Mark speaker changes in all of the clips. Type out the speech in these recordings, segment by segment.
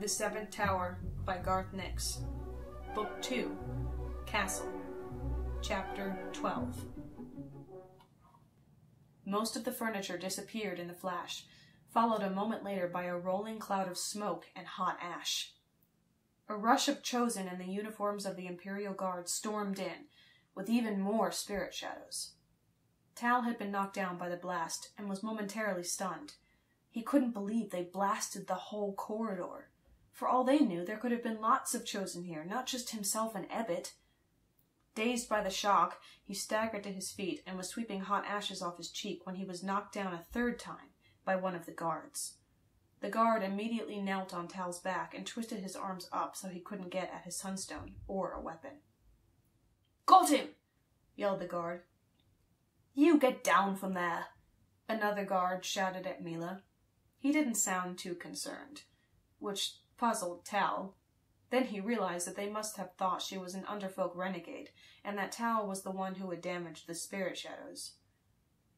Speaker 1: The Seventh Tower by Garth Nix. Book 2 Castle. Chapter 12. Most of the furniture disappeared in the flash, followed a moment later by a rolling cloud of smoke and hot ash. A rush of chosen in the uniforms of the Imperial Guard stormed in, with even more spirit shadows. Tal had been knocked down by the blast and was momentarily stunned. He couldn't believe they blasted the whole corridor. For all they knew, there could have been lots of chosen here, not just himself and Ebbitt. Dazed by the shock, he staggered to his feet and was sweeping hot ashes off his cheek when he was knocked down a third time by one of the guards. The guard immediately knelt on Tal's back and twisted his arms up so he couldn't get at his sunstone or a weapon.
Speaker 2: Got him!
Speaker 1: yelled the guard.
Speaker 2: You get down from there!
Speaker 1: Another guard shouted at Milla. He didn't sound too concerned, which puzzled Tal. Then he realized that they must have thought she was an underfolk renegade, and that Tal was the one who had damaged the spirit shadows.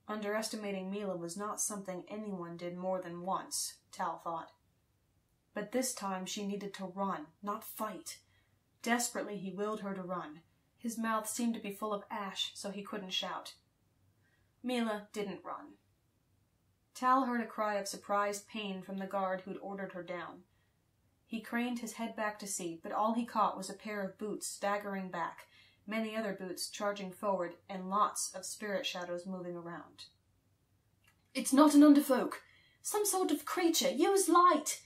Speaker 1: Underestimating Milla was not something anyone did more than once, Tal thought. But this time she needed to run, not fight. Desperately he willed her to run. His mouth seemed to be full of ash, so he couldn't shout. Milla didn't run. Tal heard a cry of surprised pain from the guard who'd ordered her down. He craned his head back to see, but all he caught was a pair of boots staggering back, many other boots charging forward, and lots of spirit shadows moving around.
Speaker 2: It's not an underfolk. Some sort of creature. Use light.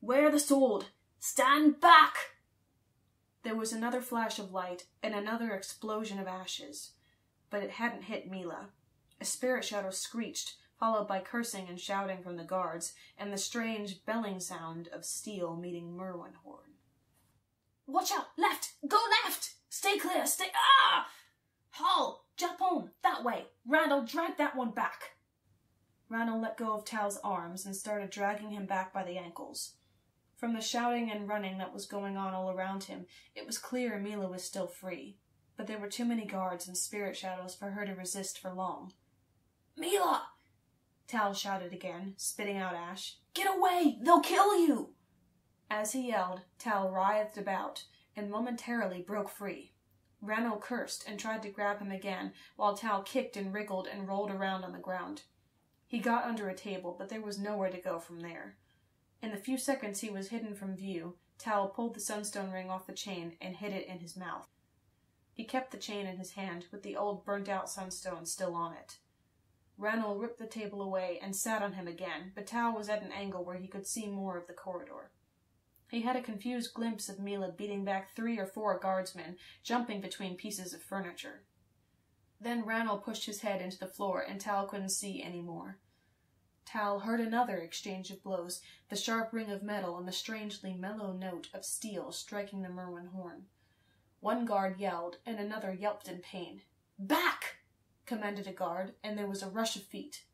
Speaker 2: Wear the sword. Stand back.
Speaker 1: There was another flash of light and another explosion of ashes, but it hadn't hit Milla. A spirit shadow screeched, followed by cursing and shouting from the guards, and the strange belling sound of steel meeting Merwin horn.
Speaker 2: Watch out! Left! Go left! Stay clear! Stay. Ah! Hall! Jump on! That way! Randall, drag that one back!
Speaker 1: Randall let go of Tal's arms and started dragging him back by the ankles. From the shouting and running that was going on all around him, it was clear Milla was still free, but there were too many guards and spirit shadows for her to resist for long.
Speaker 2: Milla!
Speaker 1: Tal shouted again, spitting out ash.
Speaker 2: Get away! They'll kill you!
Speaker 1: As he yelled, Tal writhed about and momentarily broke free. Randall cursed and tried to grab him again, while Tal kicked and wriggled and rolled around on the ground. He got under a table, but there was nowhere to go from there. In the few seconds he was hidden from view, Tal pulled the sunstone ring off the chain and hid it in his mouth. He kept the chain in his hand, with the old burnt out sunstone still on it. Randall ripped the table away and sat on him again, but Tal was at an angle where he could see more of the corridor. He had a confused glimpse of Milla beating back three or four guardsmen, jumping between pieces of furniture. Then Randall pushed his head into the floor, and Tal couldn't see any more. Tal heard another exchange of blows, the sharp ring of metal and the strangely mellow note of steel striking the Merwin horn. One guard yelled, and another yelped in pain. Back! Commanded a guard, and there was a rush of feet.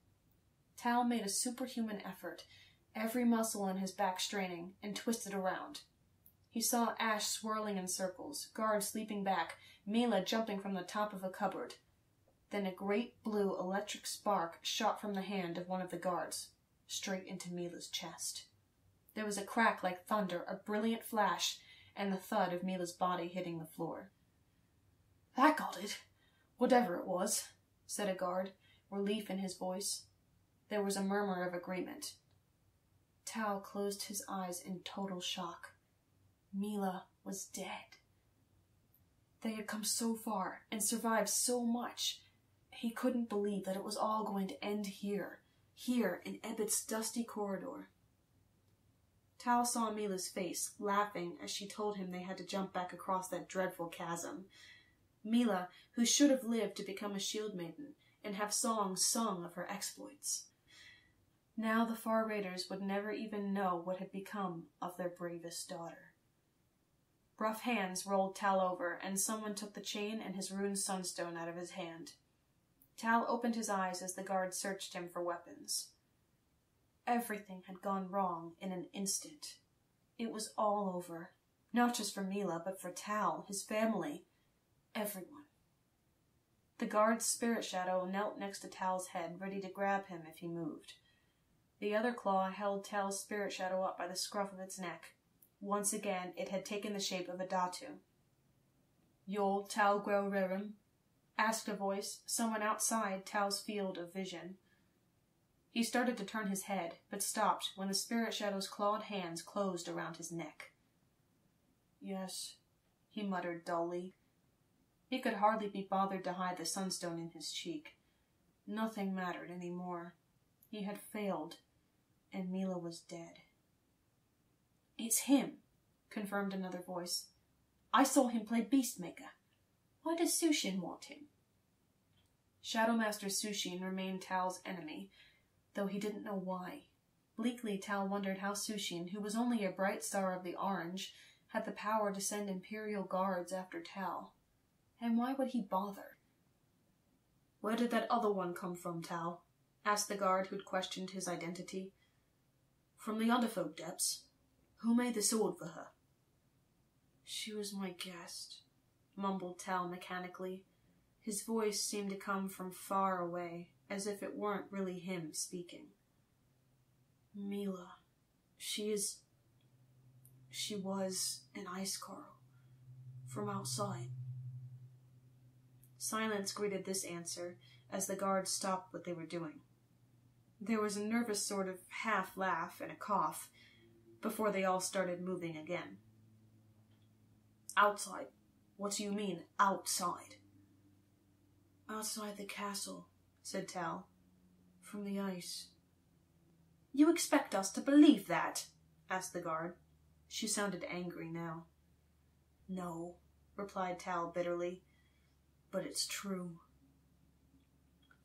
Speaker 1: Tal made a superhuman effort, every muscle in his back straining, and twisted around. He saw Ash swirling in circles, guards leaping back, Milla jumping from the top of a cupboard. Then a great blue electric spark shot from the hand of one of the guards, straight into Milla's chest. There was a crack like thunder, a brilliant flash, and the thud of Milla's body hitting the floor. That got it, whatever it was said a guard, relief in his voice. There was a murmur of agreement. Tal closed his eyes in total shock. Milla was dead. They had come so far and survived so much. He couldn't believe that it was all going to end here, here in Ebbitt's dusty corridor. Tal saw Milla's face, laughing as she told him they had to jump back across that dreadful chasm. Milla, who should have lived to become a shield maiden and have songs sung of her exploits. Now the far raiders would never even know what had become of their bravest daughter. Rough hands rolled Tal over, and someone took the chain and his ruined sunstone out of his hand. Tal opened his eyes as the guard searched him for weapons. Everything had gone wrong in an instant. It was all over, not just for Milla, but for Tal, his family, everyone. The guard's spirit shadow knelt next to Tal's head, ready to grab him if he moved. The other claw held Tal's spirit shadow up by the scruff of its neck. Once again, it had taken the shape of a Dattu. You're Tal Graile-Rerem? asked a voice, someone outside Tal's field of vision. He started to turn his head, but stopped when the spirit shadow's clawed hands closed around his neck. Yes, he muttered dully. He could hardly be bothered to hide the sunstone in his cheek. Nothing mattered any more. He had failed, and Milla was dead. It's him, confirmed another voice. I saw him play Beastmaker. Why does Sushin want him? Shadowmaster Sushin remained Tal's enemy, though he didn't know why. Bleakly, Tal wondered how Sushin, who was only a bright star of the Orange, had the power to send Imperial guards after Tal. And why would he bother? Where did that other one come from, Tal? asked the guard who'd questioned his identity. From the Underfolk depths. Who made the sword for her? She was my guest, mumbled Tal mechanically. His voice seemed to come from far away, as if it weren't really him speaking. Milla. She is she was an Icecarl. from outside. Silence greeted this answer as the guards stopped what they were doing. There was a nervous sort of half laugh and a cough before they all started moving again. Outside? What do you mean, outside? Outside the castle, said Tal. From the ice. You expect us to believe that? asked the guard. She sounded angry now. No, replied Tal bitterly, but it's true.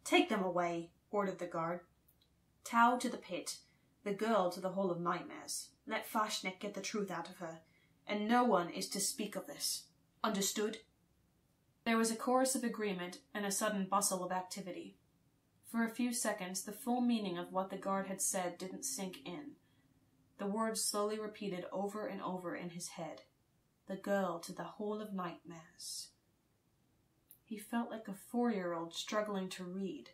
Speaker 1: Take them away, ordered the guard. Tal to the pit, the girl to the Hall of Nightmares. Let Fashnik get the truth out of her, and no one is to speak of this. Understood? There was a chorus of agreement and a sudden bustle of activity. For a few seconds, the full meaning of what the guard had said didn't sink in. The words slowly repeated over and over in his head. The girl to the Hall of Nightmares. He felt like a four-year-old struggling to read.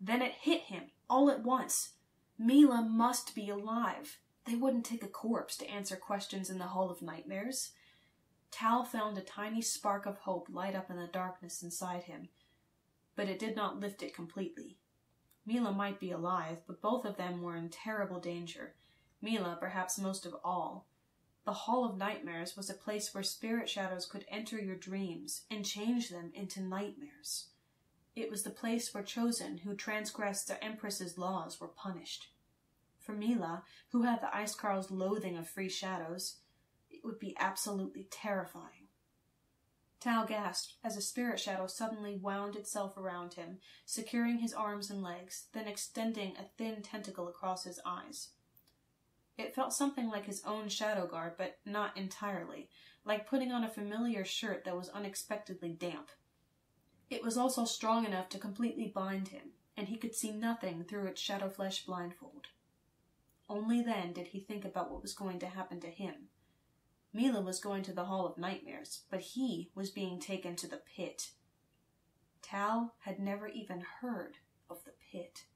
Speaker 1: Then it hit him, all at once. Milla must be alive. They wouldn't take a corpse to answer questions in the Hall of Nightmares. Tal found a tiny spark of hope light up in the darkness inside him, but it did not lift it completely. Milla might be alive, but both of them were in terrible danger, Milla perhaps most of all. The Hall of Nightmares was a place where spirit shadows could enter your dreams and change them into nightmares. It was the place where chosen who transgressed the Empress's laws were punished. For Milla, who had the Icecarl's loathing of free shadows, it would be absolutely terrifying. Tal gasped as a spirit shadow suddenly wound itself around him, securing his arms and legs, then extending a thin tentacle across his eyes. It felt something like his own shadow guard, but not entirely, like putting on a familiar shirt that was unexpectedly damp. It was also strong enough to completely bind him, and he could see nothing through its shadow flesh blindfold. Only then did he think about what was going to happen to him. Milla was going to the Hall of Nightmares, but he was being taken to the pit. Tal had never even heard of the pit.